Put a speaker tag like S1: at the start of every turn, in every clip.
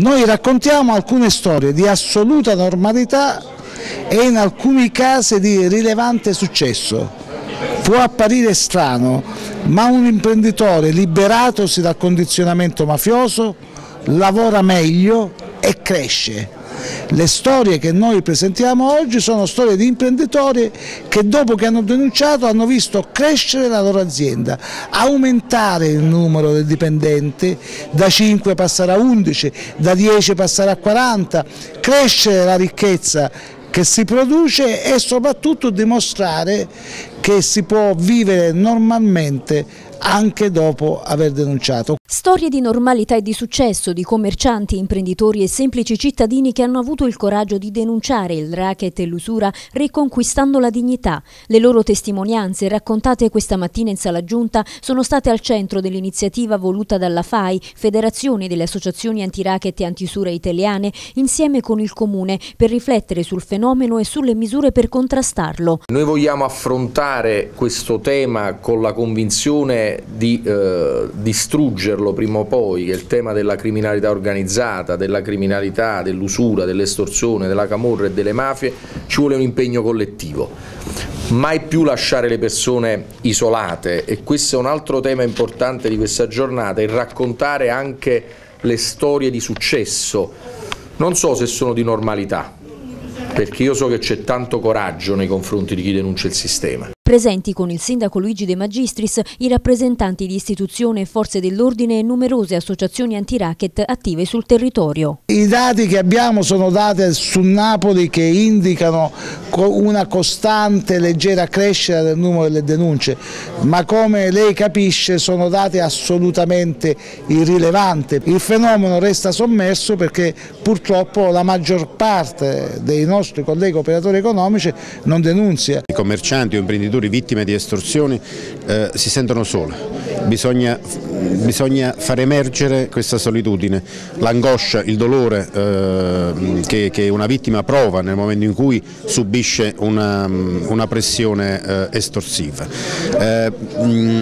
S1: Noi raccontiamo alcune storie di assoluta normalità e in alcuni casi di rilevante successo. Può apparire strano, ma un imprenditore liberatosi dal condizionamento mafioso lavora meglio e cresce. Le storie che noi presentiamo oggi sono storie di imprenditori che dopo che hanno denunciato hanno visto crescere la loro azienda, aumentare il numero dei dipendenti, da 5 passare a 11, da 10 passare a 40, crescere la ricchezza che si produce e soprattutto dimostrare che si può vivere normalmente anche dopo aver denunciato.
S2: Storie di normalità e di successo di commercianti, imprenditori e semplici cittadini che hanno avuto il coraggio di denunciare il racket e l'usura riconquistando la dignità. Le loro testimonianze raccontate questa mattina in sala giunta sono state al centro dell'iniziativa voluta dalla FAI, Federazione delle Associazioni Antiracket e Antisura Italiane, insieme con il Comune per riflettere sul fenomeno e sulle misure per contrastarlo.
S3: Noi vogliamo affrontare questo tema con la convinzione di eh, distruggerlo prima o poi, che il tema della criminalità organizzata, della criminalità, dell'usura, dell'estorsione, della camorra e delle mafie, ci vuole un impegno collettivo. Mai più lasciare le persone isolate e questo è un altro tema importante di questa giornata, il raccontare anche le storie di successo, non so se sono di normalità, perché io so che c'è tanto coraggio nei confronti di chi denuncia il sistema.
S2: Presenti con il sindaco Luigi De Magistris i rappresentanti di istituzioni e forze dell'ordine e numerose associazioni antiracket attive sul territorio.
S1: I dati che abbiamo sono dati su Napoli che indicano una costante leggera crescita del numero delle denunce, ma come lei capisce sono dati assolutamente irrilevanti. Il fenomeno resta sommerso perché purtroppo la maggior parte dei nostri colleghi operatori economici non denunzia.
S4: I commercianti o imprenditori lavoratori vittime di estorsioni eh, si sentono soli, bisogna, bisogna, far emergere questa solitudine, l'angoscia, il dolore eh, che, che, una vittima prova nel momento in cui subisce una, una pressione eh, estorsiva. Eh,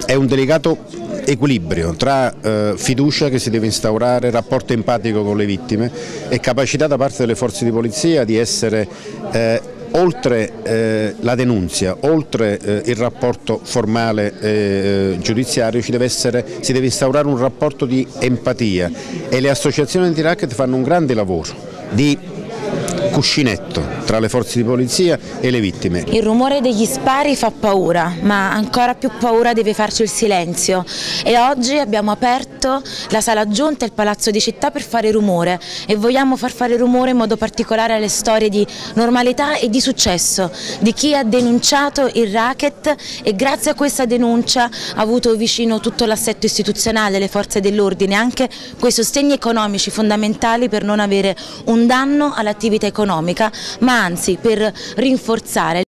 S4: è un delicato equilibrio tra eh, fiducia che si deve instaurare, rapporto empatico con le vittime e capacità da parte delle forze di polizia di essere eh, oltre eh, la denunzia, oltre eh, il rapporto formale eh, giudiziario deve essere, si deve instaurare un rapporto di empatia. E le associazioni anti-racket fanno un grande lavoro di cuscinetto tra le forze di polizia e le vittime.
S5: Il rumore degli spari fa paura, ma ancora più paura deve farci il silenzio. E oggi abbiamo aperto la sala giunta e il palazzo di città per fare rumore. E vogliamo far fare rumore in modo particolare alle storie di normalità e di successo di chi ha denunciato il racket. E grazie a questa denuncia ha avuto vicino tutto l'assetto istituzionale, le forze dell'ordine, anche quei sostegni economici fondamentali per non avere un danno all'attività economica, ma anzi per rinforzare